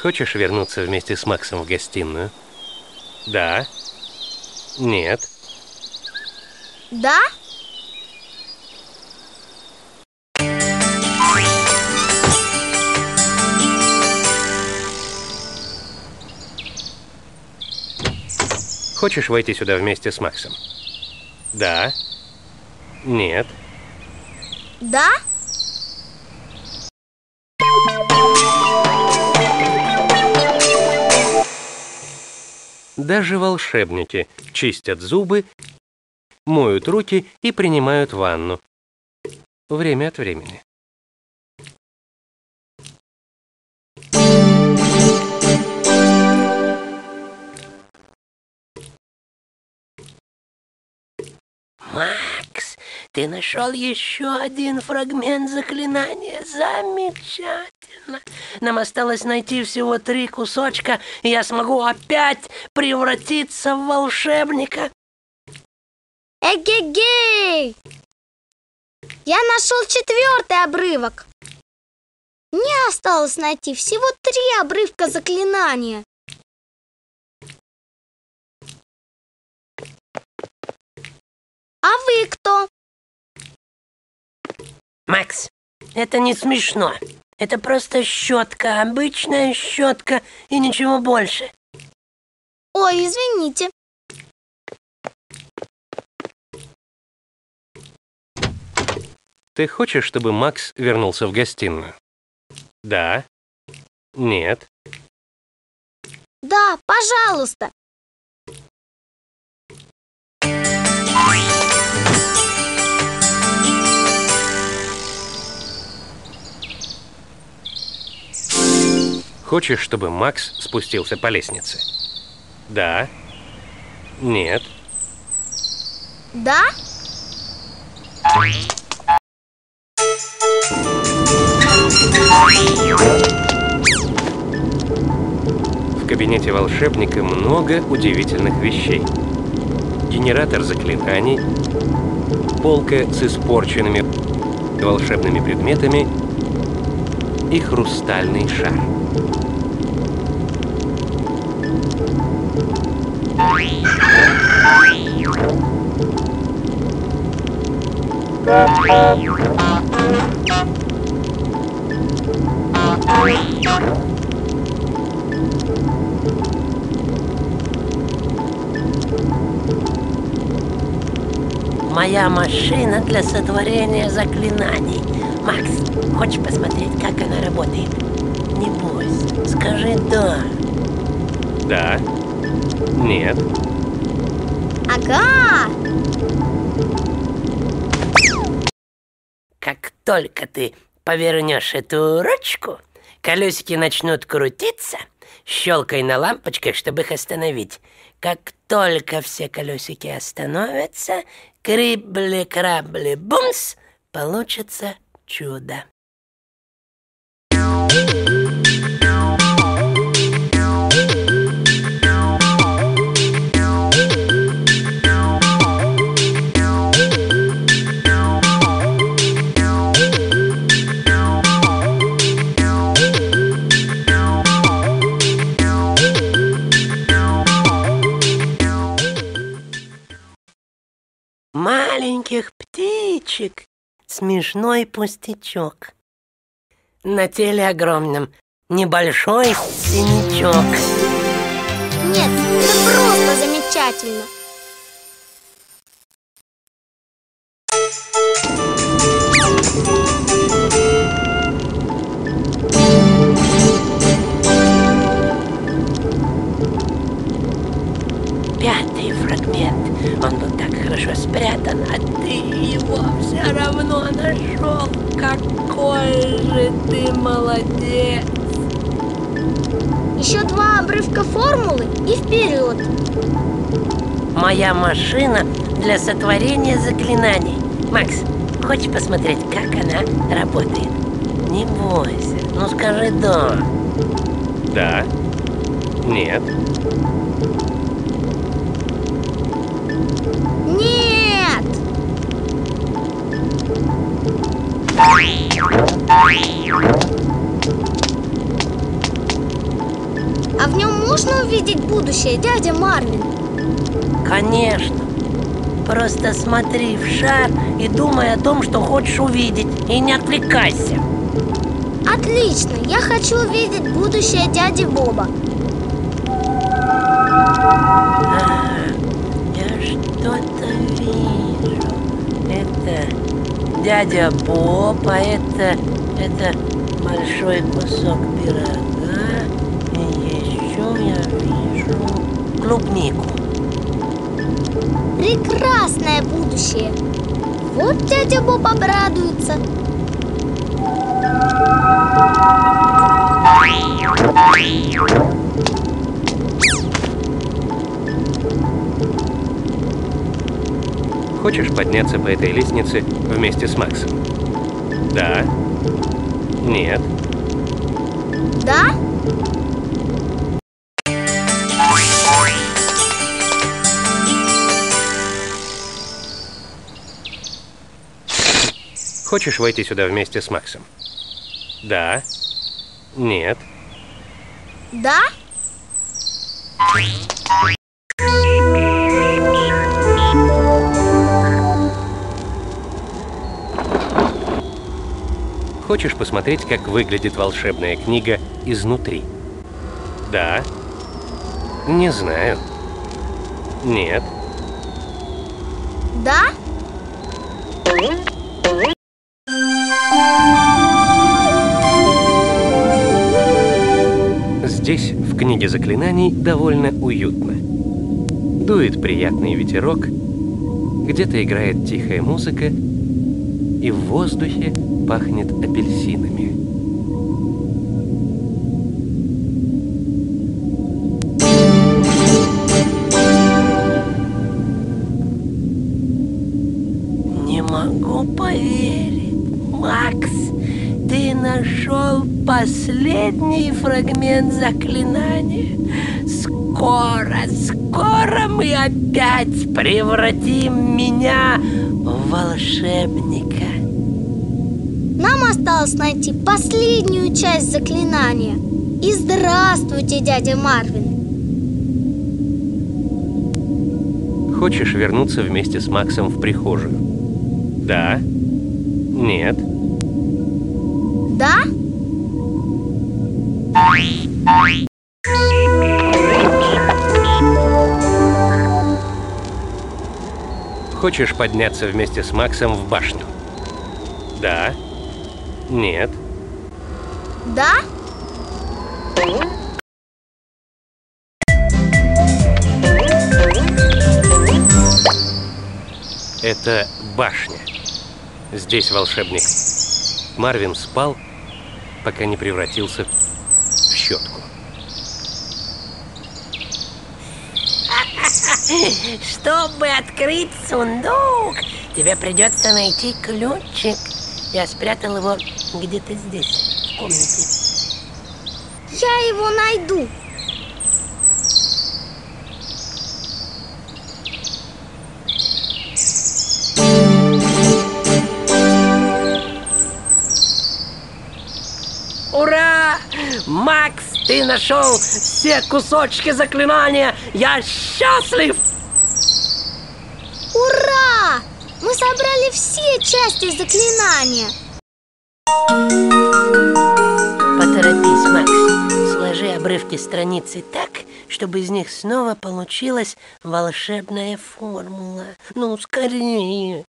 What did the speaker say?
Хочешь вернуться вместе с Максом в гостиную? Да. Нет. Да? Хочешь войти сюда вместе с Максом? Да. Нет. Да? Даже волшебники чистят зубы, моют руки и принимают ванну. Время от времени. Макс, ты нашел еще один фрагмент заклинания. Замечательно. Нам осталось найти всего три кусочка, и я смогу опять превратиться в волшебника. Эгегей! Я нашел четвертый обрывок. Мне осталось найти всего три обрывка заклинания. Макс, это не смешно. Это просто щетка, обычная щетка и ничего больше. Ой, извините. Ты хочешь, чтобы Макс вернулся в гостиную? Да. Нет. Да, пожалуйста. Хочешь, чтобы Макс спустился по лестнице? Да. Нет. Да? В кабинете волшебника много удивительных вещей. Генератор заклинаний, полка с испорченными волшебными предметами и хрустальный шар. Моя машина для сотворения заклинаний. Макс, хочешь посмотреть, как она работает? Не бойся, скажи «да». Да. Нет. Ага. Как только ты повернешь эту ручку, колесики начнут крутиться, щелкай на лампочках, чтобы их остановить. Как только все колесики остановятся, крибли-крабли-бумс, получится чудо. Маленьких птичек. Смешной пустячок. На теле огромном небольшой синячок. Нет, это просто замечательно. Он был так хорошо спрятан, а ты его все равно нашел. Какой же ты молодец! Еще два обрывка формулы и вперед. Моя машина для сотворения заклинаний. Макс, хочешь посмотреть, как она работает? Не бойся, ну скажи «да». Да. Нет. Нет! Увидеть будущее, дядя Марвин? Конечно. Просто смотри в шар и думай о том, что хочешь увидеть, и не отвлекайся. Отлично, я хочу увидеть будущее дяди Боба. А, я что-то вижу. Это дядя Боб, а это, это большой кусок пирога. Клубнику. Прекрасное будущее. Вот дядя Боб обрадуется. Хочешь подняться по этой лестнице вместе с Максом? Да. Нет. Да? Хочешь войти сюда вместе с Максом? Да. Нет. Да? Хочешь посмотреть, как выглядит волшебная книга изнутри? Да. Не знаю. Нет. Да? Книге заклинаний, довольно уютно. Дует приятный ветерок, где-то играет тихая музыка, и в воздухе пахнет апельсинами. Не могу поверить. Макс, ты нашел последний фрагмент заклинания. Скоро, скоро мы опять превратим меня в волшебника. Нам осталось найти последнюю часть заклинания. И здравствуйте, дядя Марвин. Хочешь вернуться вместе с Максом в прихожую? Да. Нет. Да? Хочешь подняться вместе с Максом в башню? Да. Нет. Да? Это башня. Здесь волшебник. Марвин спал, пока не превратился в щетку. Чтобы открыть сундук, тебе придется найти ключик. Я спрятал его где-то здесь, в комнате. Я его найду. Макс, ты нашел все кусочки заклинания! Я счастлив! Ура! Мы собрали все части заклинания. Поторопись, Макс. Сложи обрывки страницы так, чтобы из них снова получилась волшебная формула. Ну, скорее.